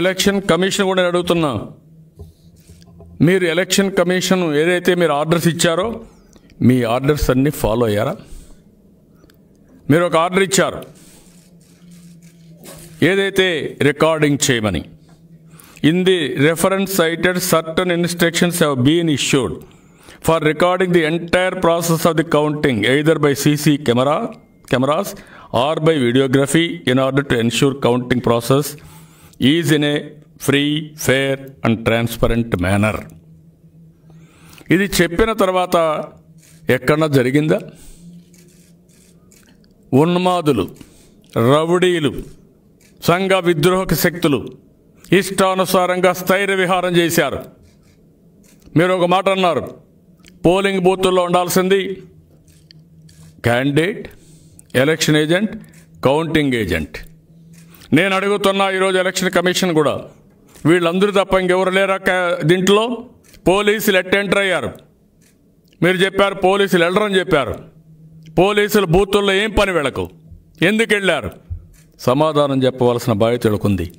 Election commission కూడా నేను అడుగుతున్నా. మీరు ఎలక్షన్ కమిషన్ ఏదైతే మీరు ఆర్డర్స్ ఇచ్చారో మీ ఆర్డర్స్ అన్నీ ఫాలో అయ్యారా? మీరు ఒక ఆర్డర్ ఇచ్చారు. ఏదైతే రికార్డింగ్ చేయమని. In the reference cited certain instructions have been issued for recording the entire process of the counting either by CC camera cameras or by videography in order to ensure counting process is in a free fair and transparent manner. ఇది చెప్పిన తర్వాత ఎక్కడన్నా జరిగిందా? ఉన్మాదులు రౌడీలు సంఘ విద్రోహక శక్తులు ఇష్టానుసారంగా స్థైర్య విహారం చేశారు. మీరు ఒక మాట అన్నారు పోలింగ్ బూతుల్లో ఉండాల్సింది candidate election agent counting agent. నేను అడుగుతున్నా ఈరోజు ఎలక్షన్ కమిషన్ కూడా. వీళ్ళందరూ తప్ప ఇంకెవరు లేరా దీంట్లో? పోలీసులు ఎట్ ఎంటర్ అయ్యారు? మీరు చెప్పారు పోలీసులు వెళ్ళరని చెప్పారు. పోలీసులు బూతుల్లో ఏం పని వెళ్ళకు? ఎందుకు వెళ్ళారు? సమాధానం చెప్పవలసిన బాధ్యత వీళ్ళకుంది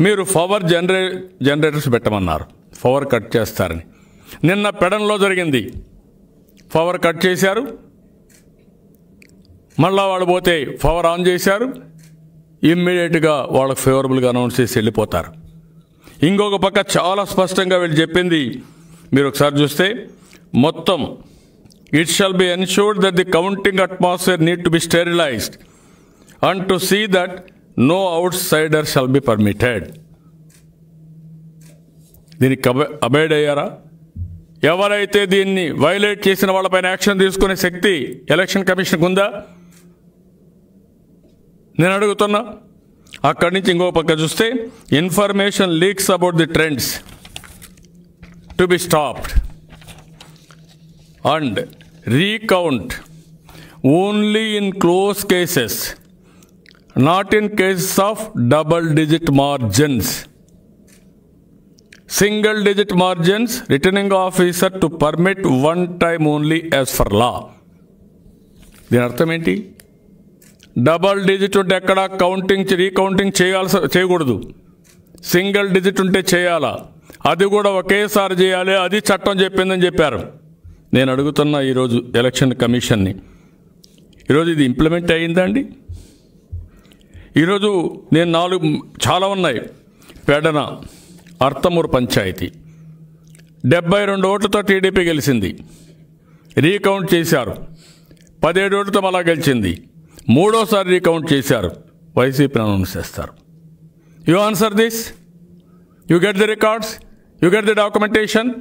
మీరు పవర్ జనరే జనరేటర్స్ పెట్టమన్నారు. పవర్ కట్ చేస్తారని. నిన్న పెడంలో జరిగింది. పవర్ కట్ చేశారు. మళ్ళా వాళ్ళు పోతే పవర్ ఆన్ చేశారు. ఇమ్మీడియట్గా వాళ్ళకి ఫేవరబుల్గా అనౌన్స్ చేసి వెళ్ళిపోతారు. ఇంకొక పక్క చాలా స్పష్టంగా వీళ్ళు చెప్పింది మీరు ఒకసారి చూస్తే మొత్తం it shall be ensured that the counting atmosphere need to be sterilised and to see that no outsider shall be permitted దీనికి అబైడ్ అయ్యారా? ఎవరైతే దీన్ని వైలేట్ చేసిన వాళ్ళపైన యాక్షన్ తీసుకునే శక్తి ఎలక్షన్ కమిషన్కి ఉందా నేను అడుగుతున్నా అక్కడి నుంచి ఇంకో పక్క చూస్తే information leaks about the trends to be stopped and recount only in close cases not in cases of double digit margins single digit margins returning officer to permit one time only as per law దీని అర్థం ఏంటి? Double digit ఉంటే ఎక్కడ counting recounting చేయాల్సి చేయకూడదు. Single digit ఉంటే చేయాలా? అది కూడా ఒకేసారి చేయాలి అది చట్టం చెప్పిందని చెప్పారు. నేను అడుగుతున్న ఈరోజు ఎలక్షన్ కమిషన్ని. ఈరోజు ఇది ఇంప్లిమెంట్ అయ్యిందండి ఈరోజు నేను నాలుగు చాలా ఉన్నాయి. పెడన అర్థమూరు పంచాయతీ. డెబ్బై రెండు ఓట్లతో టీడీపీ గెలిచింది. రీకౌంట్ చేశారు. పదిహేడు ఓట్లతో మళ్ళా గెలిచింది. మూడోసారి రీకౌంట్ చేశారు. వైసీపీని అనౌన్స్ చేస్తారు. You answer this you get the records you get the documentation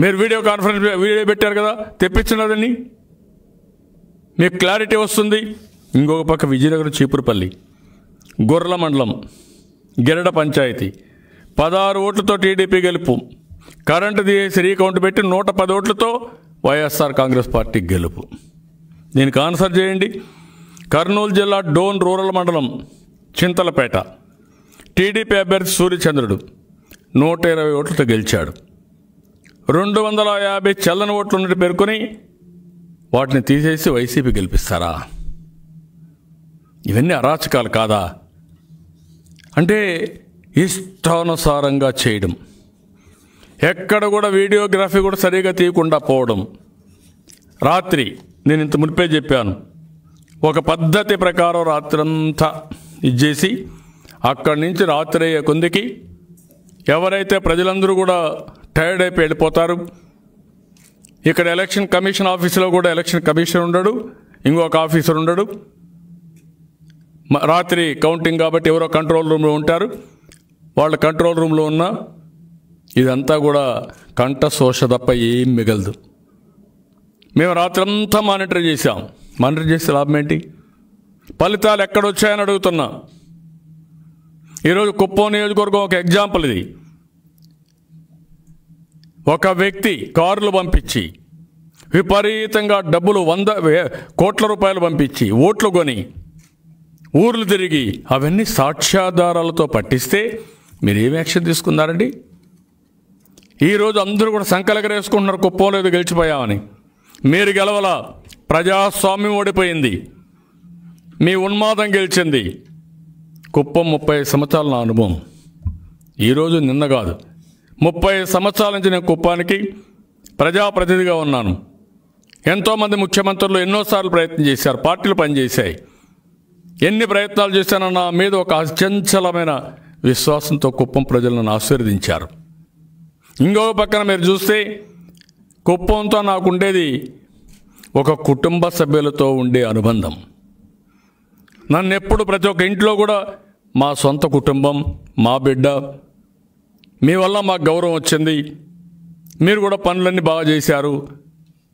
మీరు వీడియో కాన్ఫరెన్స్ వీడియో పెట్టారు కదా? తెప్పించినదని మీకు క్లారిటీ వస్తుంది? ఇంకొక పక్క విజయనగరం చీపురుపల్లి గొర్రెల మండలం గిరడ పంచాయతీ. పదహారు ఓట్లతో టీడీపీ గెలుపు. కరెంటు తీసేసి రీకౌంట్ పెట్టి నూట పది ఓట్లతో వైఎస్ఆర్ కాంగ్రెస్ పార్టీ గెలుపు. దీనికి ఆన్సర్ చేయండి. కర్నూలు జిల్లా డోన్ రూరల్ మండలం చింతలపేట. టీడీపీ అభ్యర్థి సూర్యచంద్రుడు నూట ఇరవై ఓట్లతో గెలిచాడు. రెండు వందల యాభై చల్లని ఓట్లు ఉన్నట్టు పేర్కొని వాటిని తీసేసి వైసీపీ గెలిపిస్తారా? ఇవన్నీ అరాచకాలు కాదా? అంటే ఇష్టానుసారంగా చేయడం. ఎక్కడ కూడా వీడియోగ్రఫీ కూడా సరిగా తీయకుండా పోవడం. రాత్రి నేను ఇంత మునిపే చెప్పాను. ఒక పద్ధతి ప్రకారం రాత్రంతా ఇచ్చేసి అక్కడి నుంచి రాత్రి అయ్యే కొందికి ఎవరైతే ప్రజలందరూ కూడా టైర్డ్ అయిపోయి వెళ్ళిపోతారు ఇక్కడ ఎలక్షన్ కమిషన్ ఆఫీసులో కూడా ఎలక్షన్ కమిషన్ ఉండడు ఇంకొక ఆఫీసర్ ఉండడు. రాత్రి కౌంటింగ్ కాబట్టి ఎవరో కంట్రోల్ రూమ్లో ఉంటారు. వాళ్ళ కంట్రోల్ రూమ్లో ఉన్న ఇదంతా కూడా కంట శోష తప్ప ఏం మిగలదు. మేము రాత్రంతా మానిటర్ చేసాం మానిటర్ చేసే లాభం ఏంటి? ఫలితాలు ఎక్కడొచ్చాయని అడుగుతున్నా. ఈరోజు కుప్పం నియోజకవర్గం ఒక ఎగ్జాంపుల్ ఇది. ఒక వ్యక్తి కారులు పంపించి విపరీతంగా డబ్బులు వంద కోట్ల రూపాయలు పంపించి ఓట్లు కొని ఊర్లు తిరిగి అవన్నీ సాక్ష్యాధారాలతో పట్టిస్తే మీరు ఏం యాక్షన్ తీసుకున్నారండి? ఈరోజు అందరూ కూడా సంకలకరేసుకుంటున్నారు కుప్పం లేదు గెలిచిపోయామని. మీరు గెలవల ప్రజాస్వామ్యం ఓడిపోయింది. మీ ఉన్మాదం గెలిచింది. కుప్పం ముప్పై సంవత్సరాల నా అనుభవం. ఈరోజు నిన్న కాదు. ముప్పై సంవత్సరాల నుంచి నేను కుప్పానికి ప్రజాప్రతినిధిగా ఉన్నాను. ఎంతోమంది ముఖ్యమంత్రులు ఎన్నోసార్లు ప్రయత్నం చేశారు పార్టీలు పనిచేశాయి. ఎన్ని ప్రయత్నాలు చేశానో నా మీద ఒక అచంచలమైన విశ్వాసంతో కుప్పం ప్రజలను ఆశీర్వదించారు. ఇంకొక పక్కన మీరు చూస్తే కుప్పంతో నాకు ఉండేది ఒక కుటుంబ సభ్యులతో ఉండే అనుబంధం. నన్ను ఎప్పుడు ప్రతి ఒక్క ఇంట్లో కూడా మా సొంత కుటుంబం మా బిడ్డ మీ వల్ల మాకు గౌరవం వచ్చింది. మీరు కూడా పనులన్నీ బాగా చేశారు.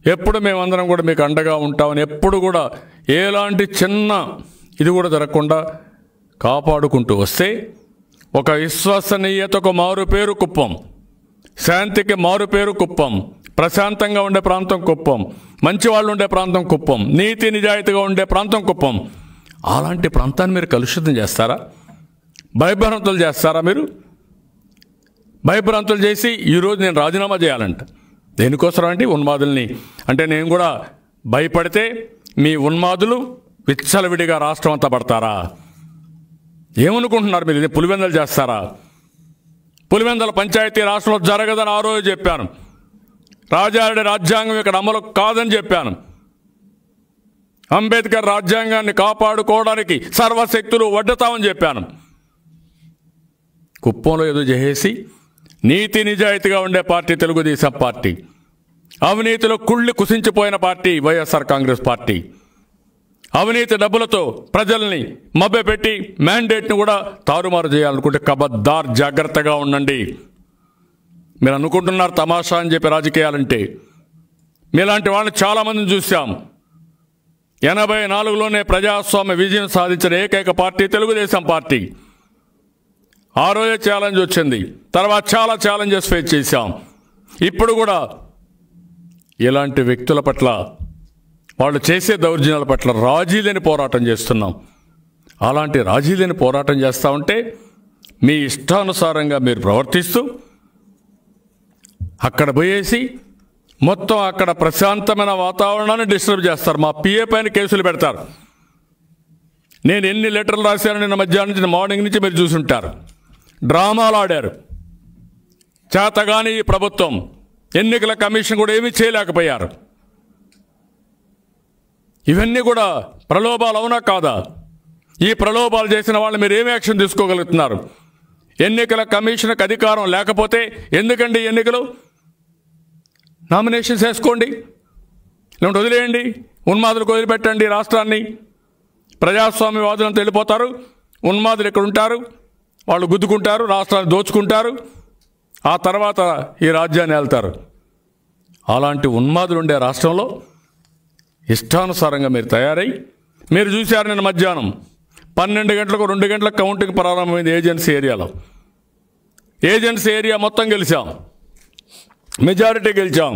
ఎప్పుడు మేమందరం కూడా మీకు అండగా ఉంటామని ఎప్పుడు కూడా ఎలాంటి చిన్న ఇది కూడా జరగకుండా కాపాడుకుంటూ వస్తే ఒక విశ్వసనీయతకు మారు పేరు కుప్పం శాంతికి మారు పేరు కుప్పం ప్రశాంతంగా ఉండే ప్రాంతం కుప్పం మంచి వాళ్ళు ఉండే ప్రాంతం కుప్పం నీతి నిజాయితీగా ఉండే ప్రాంతం కుప్పం. అలాంటి ప్రాంతాన్ని మీరు కలుషితం చేస్తారా? భయభ్రాంతులు చేస్తారా మీరు? భయభ్రాంతులు చేసి ఈరోజు నేను రాజీనామా చేయాలంట. దేనికోసం అంటే ఉన్మాదుల్ని. అంటే నేను కూడా భయపడితే మీ ఉన్మాదులు విచ్చలవిడిగా రాష్ట్రం అంతా పడతారా? ఏమనుకుంటున్నారు మీరు? పులివెందలు చేస్తారా? పులివెందల పంచాయతీ రాష్ట్రంలో జరగదని ఆ రోజు చెప్పాను. రాజారెడ్డి రాజ్యాంగం ఇక్కడ అమలు కాదని చెప్పాను. అంబేద్కర్ రాజ్యాంగాన్ని కాపాడుకోవడానికి సర్వశక్తులు వడ్డతామని చెప్పాను. కుప్పంలో ఏదో చేసేసి నీతి నిజాయితీగా ఉండే పార్టీ తెలుగుదేశం పార్టీ. అవినీతిలో కుళ్ళి కుసించిపోయిన పార్టీ వైఎస్ఆర్ కాంగ్రెస్ పార్టీ. అవినీతి డబ్బులతో ప్రజల్ని మభ్యపెట్టి మ్యాండేట్ని కూడా తారుమారు చేయాలనుకుంటే కబద్దార్ జాగ్రత్తగా ఉండండి. మీరు అనుకుంటున్నారు తమాషా అని చెప్పి రాజకీయాలంటే మీలాంటి వాళ్ళని చాలామందిని చూసాం ఎనభై నాలుగులోనే ప్రజాస్వామ్య విజయం సాధించిన ఏకైక పార్టీ తెలుగుదేశం పార్టీ. ఆ రోజే ఛాలెంజ్ వచ్చింది. తర్వాత చాలా ఛాలెంజెస్ ఫేస్ చేశాం. ఇప్పుడు కూడా ఇలాంటి వ్యక్తుల పట్ల వాళ్ళు చేసే దౌర్జన్యాల పట్ల రాజీ లేని పోరాటం చేస్తున్నాం. అలాంటి రాజీ లేని పోరాటం చేస్తూ ఉంటే మీ ఇష్టానుసారంగా మీరు ప్రవర్తిస్తూ అక్కడ పోయేసి మొత్తం అక్కడ ప్రశాంతమైన వాతావరణాన్ని డిస్టర్బ్ చేస్తారు. మా పిఏ పైన కేసులు పెడతారు. నేను ఎన్ని లెటర్లు రాశాను నిన్న మధ్యాహ్నం నుంచి మార్నింగ్ నుంచి మీరు చూసుంటారు. డ్రామాలు ఆడారు. చేతగాని ఈ ప్రభుత్వం ఎన్నికల కమిషన్ కూడా ఏమీ చేయలేకపోయారు. ఇవన్నీ కూడా ప్రలోభాలు అవునా కాదా? ఈ ప్రలోభాలు చేసిన వాళ్ళు మీరు ఏమి యాక్షన్ తీసుకోగలుగుతున్నారు? ఎన్నికల కమిషన్కి అధికారం లేకపోతే ఎందుకండి ఎన్నికలు? నామినేషన్స్ వేసుకోండి. లేకుంటే వదిలేయండి. ఉన్మాదులకు వదిలిపెట్టండి రాష్ట్రాన్ని. ప్రజాస్వామ్యవాదులంతా వెళ్ళిపోతారు. ఉన్మాదులు ఇక్కడ ఉంటారు? వాళ్ళు గుద్దుకుంటారు రాష్ట్రాన్ని దోచుకుంటారు. ఆ తర్వాత ఈ రాజ్యాన్ని వెళ్తారు అలాంటి ఉన్మాదులు ఉండే రాష్ట్రంలో ఇష్టానుసారంగా మీరు తయారై మీరు చూశారు నేను మధ్యాహ్నం. పన్నెండు గంటలకు రెండు గంటలకు కౌంటింగ్ ప్రారంభమైంది ఏజెన్సీ ఏరియాలో. ఏజెన్సీ ఏరియా మొత్తం గెలిచాం. మెజారిటీ గెలిచాం.